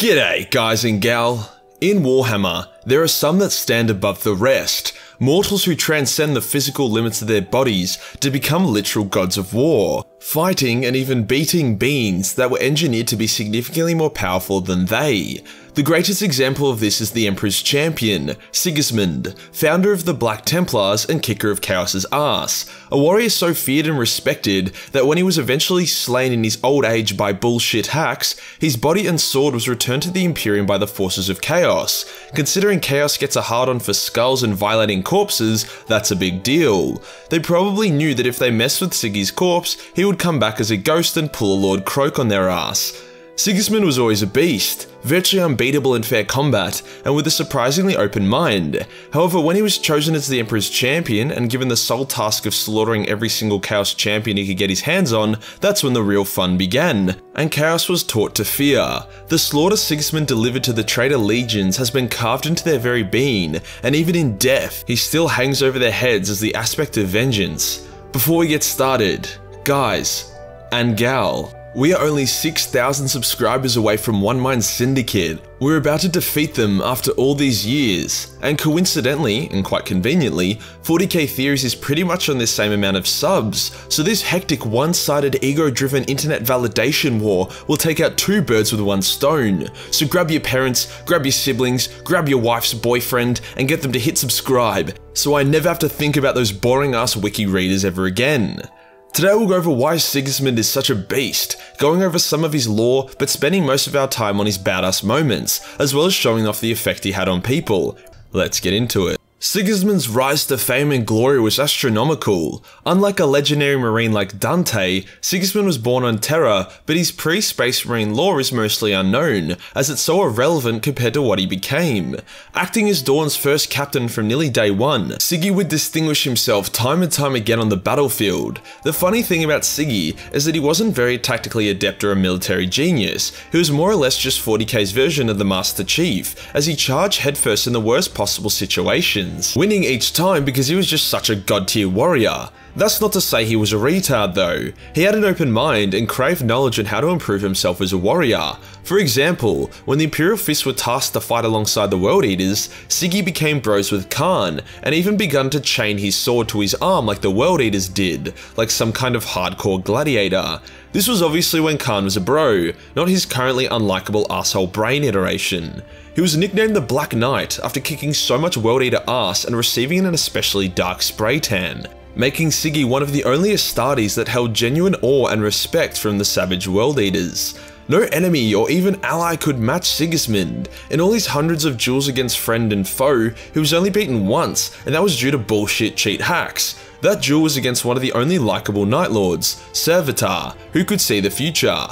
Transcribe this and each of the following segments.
G'day, guys and gal. In Warhammer, there are some that stand above the rest, mortals who transcend the physical limits of their bodies to become literal gods of war, fighting and even beating beings that were engineered to be significantly more powerful than they. The greatest example of this is the Emperor's champion, Sigismund, founder of the Black Templars and kicker of Chaos's ass, a warrior so feared and respected that when he was eventually slain in his old age by bullshit hacks, his body and sword was returned to the Imperium by the forces of Chaos. Considering Chaos gets a hard on for skulls and violating corpses, that's a big deal. They probably knew that if they messed with Siggy's corpse, he would come back as a ghost and pull a Lord Croak on their ass. Sigismund was always a beast, virtually unbeatable in fair combat, and with a surprisingly open mind. However, when he was chosen as the Emperor's champion and given the sole task of slaughtering every single Chaos champion he could get his hands on, that's when the real fun began, and Chaos was taught to fear. The slaughter Sigismund delivered to the traitor legions has been carved into their very being, and even in death, he still hangs over their heads as the aspect of vengeance. Before we get started, guys and gal, we are only 6,000 subscribers away from One Mind Syndicate. We're about to defeat them after all these years, and coincidentally, and quite conveniently, 40k Theories is pretty much on the same amount of subs, so this hectic one-sided ego-driven internet validation war will take out two birds with one stone. So grab your parents, grab your siblings, grab your wife's boyfriend, and get them to hit subscribe, so I never have to think about those boring ass wiki readers ever again. Today we'll go over why Sigismund is such a beast, going over some of his lore, but spending most of our time on his badass moments, as well as showing off the effect he had on people. Let's get into it. Sigismund's rise to fame and glory was astronomical. Unlike a legendary marine like Dante, Sigismund was born on Terra, but his pre-space marine lore is mostly unknown, as it's so irrelevant compared to what he became. Acting as Dorn's first captain from nearly day one, Siggy would distinguish himself time and time again on the battlefield. The funny thing about Siggy is that he wasn't very tactically adept or a military genius, he was more or less just 40k's version of the Master Chief, as he charged headfirst in the worst possible situations wins, winning each time because he was just such a god tier warrior. That's not to say he was a retard though. He had an open mind and craved knowledge on how to improve himself as a warrior. For example, when the Imperial Fists were tasked to fight alongside the World Eaters, Siggy became bros with Kharn, and even begun to chain his sword to his arm like the World Eaters did, like some kind of hardcore gladiator. This was obviously when Kharn was a bro, not his currently unlikable asshole brain iteration. He was nicknamed the Black Knight after kicking so much World Eater ass and receiving an especially dark spray tan, making Siggy one of the only Astartes that held genuine awe and respect from the savage World Eaters. No enemy or even ally could match Sigismund. In all his hundreds of duels against friend and foe, he was only beaten once, and that was due to bullshit cheat hacks. That duel was against one of the only likable Night Lords, Sevatar, who could see the future.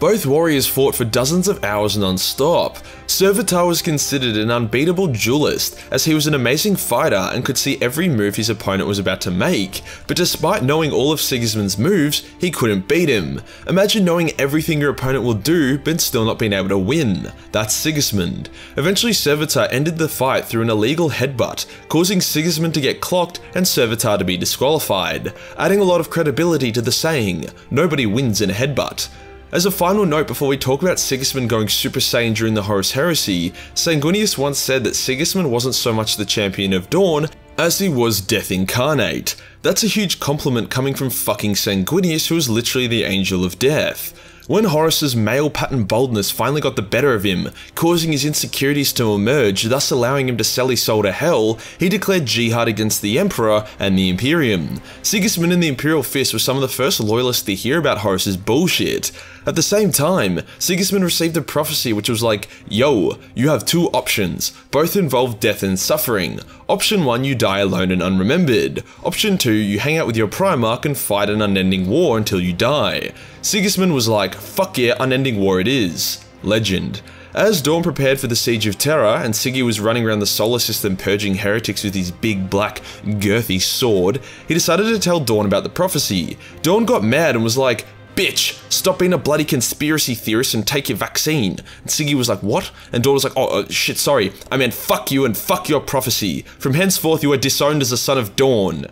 Both warriors fought for dozens of hours non-stop. Sevatar was considered an unbeatable duelist as he was an amazing fighter and could see every move his opponent was about to make, but despite knowing all of Sigismund's moves, he couldn't beat him. Imagine knowing everything your opponent will do but still not being able to win. That's Sigismund. Eventually Sevatar ended the fight through an illegal headbutt, causing Sigismund to get clocked and Sevatar to be disqualified, adding a lot of credibility to the saying, nobody wins in a headbutt. As a final note before we talk about Sigismund going Super Saiyan during the Horus Heresy, Sanguinius once said that Sigismund wasn't so much the champion of Dorn as he was Death Incarnate. That's a huge compliment coming from fucking Sanguinius who is literally the Angel of Death. When Horus's male pattern boldness finally got the better of him, causing his insecurities to emerge, thus allowing him to sell his soul to hell, he declared jihad against the Emperor and the Imperium. Sigismund and the Imperial Fist were some of the first loyalists to hear about Horus's bullshit. At the same time, Sigismund received a prophecy which was like, yo, you have two options, both involve death and suffering. Option 1, you die alone and unremembered. Option 2, you hang out with your Primarch and fight an unending war until you die. Sigismund was like, fuck yeah, unending war it is. Legend. As Dorn prepared for the Siege of Terra and Siggy was running around the solar system purging heretics with his big black girthy sword, he decided to tell Dorn about the prophecy. Dorn got mad and was like, bitch, stop being a bloody conspiracy theorist and take your vaccine. And Siggy was like, what? And Dorn was like, oh, uh, shit, sorry. I meant fuck you and fuck your prophecy. From henceforth you are disowned as a son of Dorn.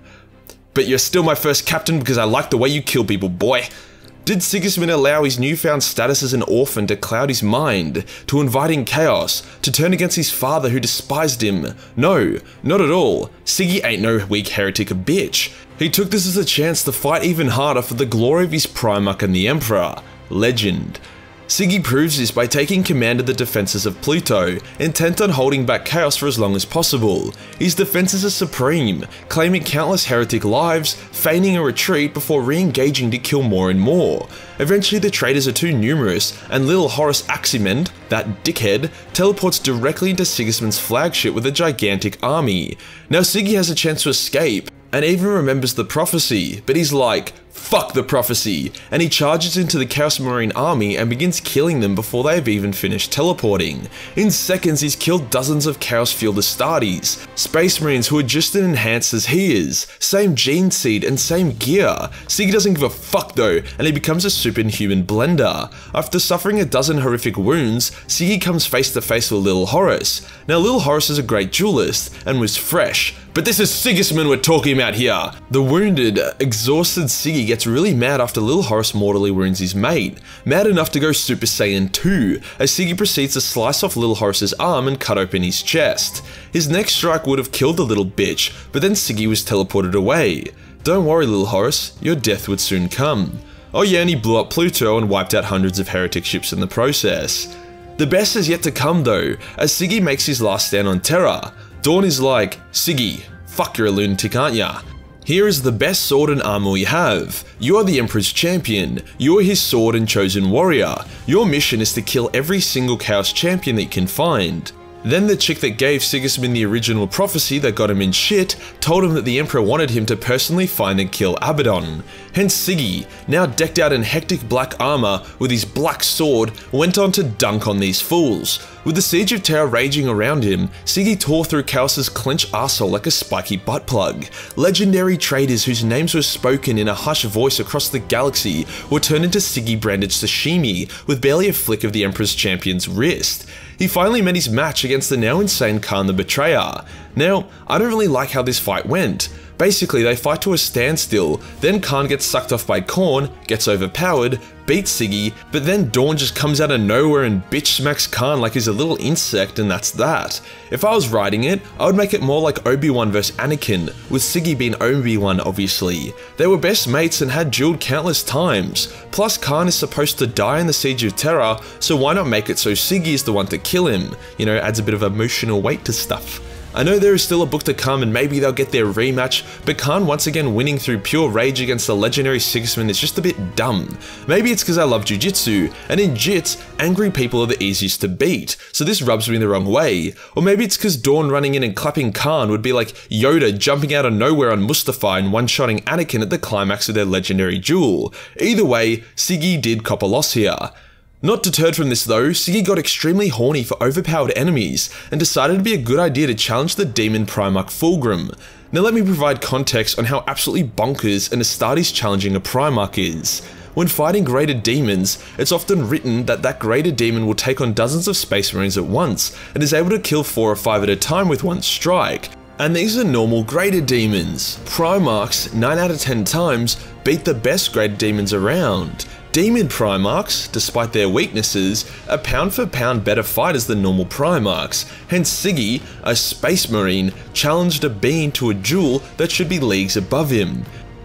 But you're still my first captain because I like the way you kill people, boy. Did Sigismund allow his newfound status as an orphan to cloud his mind, to invite in chaos, to turn against his father who despised him? No, not at all. Siggy ain't no weak heretic bitch. He took this as a chance to fight even harder for the glory of his Primarch and the Emperor. Legend. Siggy proves this by taking command of the defences of Pluto, intent on holding back chaos for as long as possible. His defences are supreme, claiming countless heretic lives, feigning a retreat before re-engaging to kill more and more. Eventually the traitors are too numerous, and little Horus Aximand, that dickhead, teleports directly into Sigismund's flagship with a gigantic army. Now Siggy has a chance to escape, and even remembers the prophecy, but he's like, fuck the prophecy, and he charges into the Chaos Marine army and begins killing them before they have even finished teleporting. In seconds, he's killed dozens of Chaos Field Astartes, Space Marines who are just as enhanced as he is, same gene seed and same gear. Siggy doesn't give a fuck though, and he becomes a superhuman blender. After suffering a dozen horrific wounds, Siggy comes face to face with Little Horus. Now Little Horus is a great duelist, and was fresh, but this is Sigismund we're talking about here. The wounded, exhausted Siggy gets really mad after Little Horus mortally wounds his mate, mad enough to go Super Saiyan 2, as Siggy proceeds to slice off Little Horus's arm and cut open his chest. His next strike would have killed the little bitch, but then Siggy was teleported away. Don't worry Little Horus, your death would soon come. Oh yeah, and he blew up Pluto and wiped out hundreds of heretic ships in the process. The best is yet to come though, as Siggy makes his last stand on Terra. Dorn is like, Siggy, fuck you're a lunatic aren't ya? Here is the best sword and armor we have. You are the Emperor's champion. You are his sword and chosen warrior. Your mission is to kill every single Chaos champion that you can find. Then the chick that gave Sigismund the original prophecy that got him in shit told him that the Emperor wanted him to personally find and kill Abaddon. Hence Siggy, now decked out in hectic black armor with his black sword, went on to dunk on these fools. With the Siege of Terra raging around him, Siggy tore through Chaos's clenched arsehole like a spiky butt plug. Legendary traders whose names were spoken in a hushed voice across the galaxy were turned into Siggy branded sashimi with barely a flick of the Emperor's champion's wrist he finally met his match against the now insane Kharn the Betrayer. Now, I don't really like how this fight went. Basically, they fight to a standstill, then Kharn gets sucked off by Khorne, gets overpowered, beats Siggy, but then Dorn just comes out of nowhere and bitch smacks Kharn like he's a little insect and that's that. If I was writing it, I would make it more like Obi-Wan vs Anakin, with Siggy being Obi-Wan obviously. They were best mates and had dueled countless times, plus Kharn is supposed to die in the Siege of Terra, so why not make it so Siggy is the one to kill him? You know, adds a bit of emotional weight to stuff. I know there is still a book to come and maybe they'll get their rematch, but Kharn once again winning through pure rage against the legendary Sigismund is just a bit dumb. Maybe it's because I love Jiu-Jitsu, and in Jits, angry people are the easiest to beat, so this rubs me the wrong way. Or maybe it's because Dorn running in and clapping Kharn would be like Yoda jumping out of nowhere on Mustafar and one-shotting Anakin at the climax of their legendary duel. Either way, Siggy did cop a loss here. Not deterred from this though, Siggy got extremely horny for overpowered enemies and decided it'd be a good idea to challenge the demon Primarch Fulgrim. Now let me provide context on how absolutely bonkers an Astartes challenging a Primarch is. When fighting greater demons, it's often written that that greater demon will take on dozens of space marines at once and is able to kill 4 or 5 at a time with one strike. And these are normal greater demons. Primarchs, 9 out of 10 times, beat the best greater demons around. Demon Primarchs, despite their weaknesses, are pound for pound better fighters than normal Primarchs, hence Siggy, a Space Marine, challenged a being to a duel that should be leagues above him.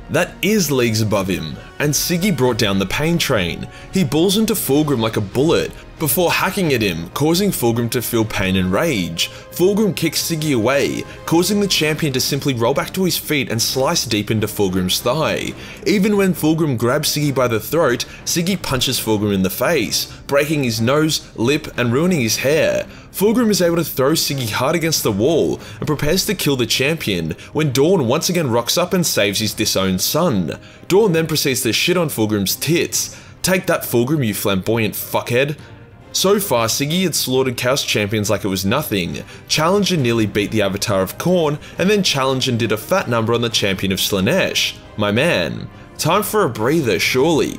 That is leagues above him, and Siggy brought down the pain train. He bulls into Fulgrim like a bullet, before hacking at him, causing Fulgrim to feel pain and rage. Fulgrim kicks Siggy away, causing the champion to simply roll back to his feet and slice deep into Fulgrim's thigh. Even when Fulgrim grabs Siggy by the throat, Siggy punches Fulgrim in the face, breaking his nose, lip, and ruining his hair. Fulgrim is able to throw Siggy hard against the wall and prepares to kill the champion when Dorn once again rocks up and saves his disowned son. Dorn then proceeds to shit on Fulgrim's tits. Take that Fulgrim, you flamboyant fuckhead. So far, Siggy had slaughtered Chaos Champions like it was nothing. Challenger nearly beat the Avatar of Khorne, and then Challenger did a fat number on the Champion of Slaanesh. My man. Time for a breather, surely.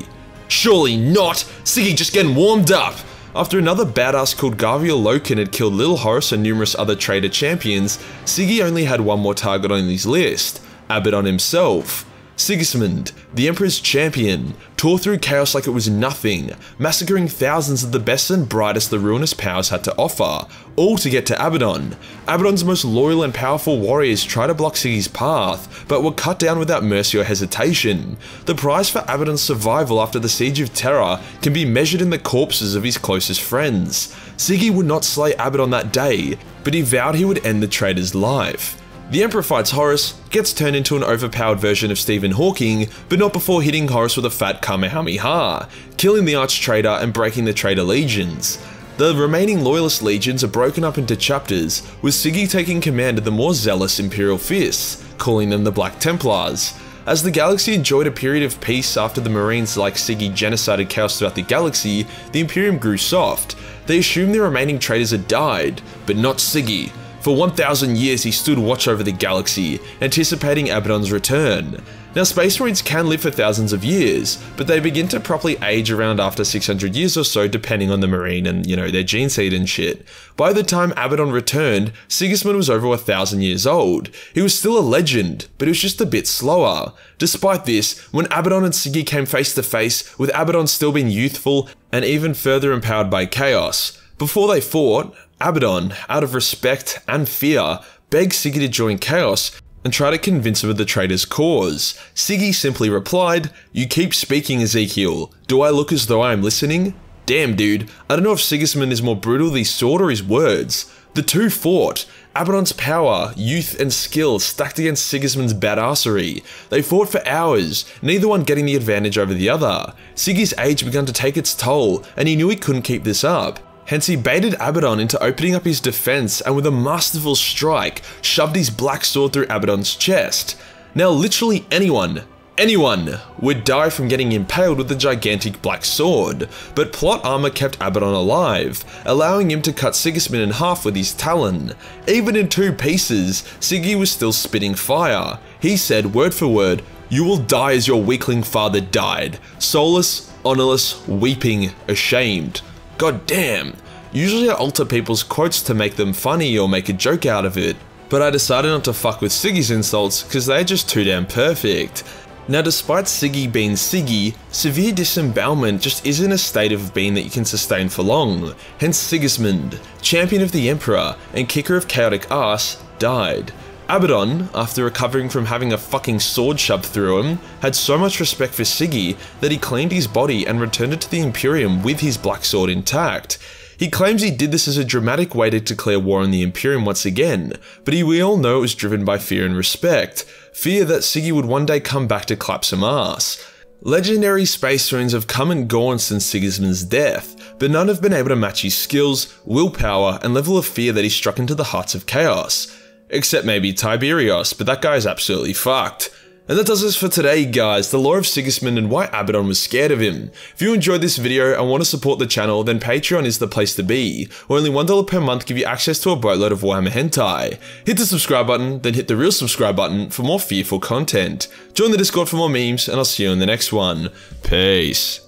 Surely not! Siggy just getting warmed up! After another badass called Garviel Loken had killed Little Horus and numerous other traitor champions, Siggy only had one more target on his list, Abaddon himself. Sigismund, the Emperor's champion, tore through chaos like it was nothing, massacring thousands of the best and brightest the ruinous powers had to offer, all to get to Abaddon. Abaddon's most loyal and powerful warriors tried to block Siggy's path, but were cut down without mercy or hesitation. The price for Abaddon's survival after the Siege of Terra can be measured in the corpses of his closest friends. Siggy would not slay Abaddon that day, but he vowed he would end the traitor's life. The Emperor fights Horus, gets turned into an overpowered version of Stephen Hawking, but not before hitting Horus with a fat Kamehameha, killing the arch traitor and breaking the traitor legions. The remaining loyalist legions are broken up into chapters, with Siggy taking command of the more zealous Imperial Fists, calling them the Black Templars. As the galaxy enjoyed a period of peace after the Marines like Siggy genocided chaos throughout the galaxy, the Imperium grew soft. They assumed the remaining traitors had died, but not Siggy, for 1,000 years he stood watch over the galaxy, anticipating Abaddon's return. Now Space Marines can live for thousands of years, but they begin to properly age around after 600 years or so depending on the Marine and, you know, their gene seed and shit. By the time Abaddon returned, Sigismund was over a thousand years old. He was still a legend, but he was just a bit slower. Despite this, when Abaddon and Siggy came face to face, with Abaddon still being youthful and even further empowered by chaos, before they fought, Abaddon, out of respect and fear, begs Siggy to join Chaos and try to convince him of the traitor's cause. Siggy simply replied, You keep speaking, Ezekyle. Do I look as though I am listening? Damn, dude, I don't know if Sigismund is more brutal his sword or his words. The two fought. Abaddon's power, youth, and skill stacked against Sigismund's badassery. They fought for hours, neither one getting the advantage over the other. Siggy's age began to take its toll, and he knew he couldn't keep this up. Hence he baited Abaddon into opening up his defense and with a masterful strike, shoved his black sword through Abaddon's chest. Now literally anyone, anyone, would die from getting impaled with the gigantic black sword, but plot armor kept Abaddon alive, allowing him to cut Sigismund in half with his talon. Even in two pieces, Siggy was still spitting fire. He said word for word, you will die as your weakling father died, soulless, honorless, weeping, ashamed. God damn. Usually I alter people's quotes to make them funny or make a joke out of it, but I decided not to fuck with Siggy's insults because they're just too damn perfect. Now despite Siggy being Siggy, severe disembowelment just isn't a state of being that you can sustain for long, hence Sigismund, champion of the Emperor and kicker of chaotic ass, died. Abaddon, after recovering from having a fucking sword shoved through him, had so much respect for Siggy that he cleaned his body and returned it to the Imperium with his black sword intact. He claims he did this as a dramatic way to declare war on the Imperium once again, but he, we all know it was driven by fear and respect. Fear that Siggy would one day come back to clap some ass. Legendary space marines have come and gone since Sigismund's death, but none have been able to match his skills, willpower, and level of fear that he struck into the hearts of chaos. Except maybe Tiberius, but that guy's absolutely fucked. And that does this for today guys, the lore of Sigismund and why Abaddon was scared of him. If you enjoyed this video and want to support the channel, then Patreon is the place to be, where only $1 per month give you access to a boatload of Warhammer hentai. Hit the subscribe button, then hit the real subscribe button for more fearful content. Join the Discord for more memes, and I'll see you in the next one. Peace.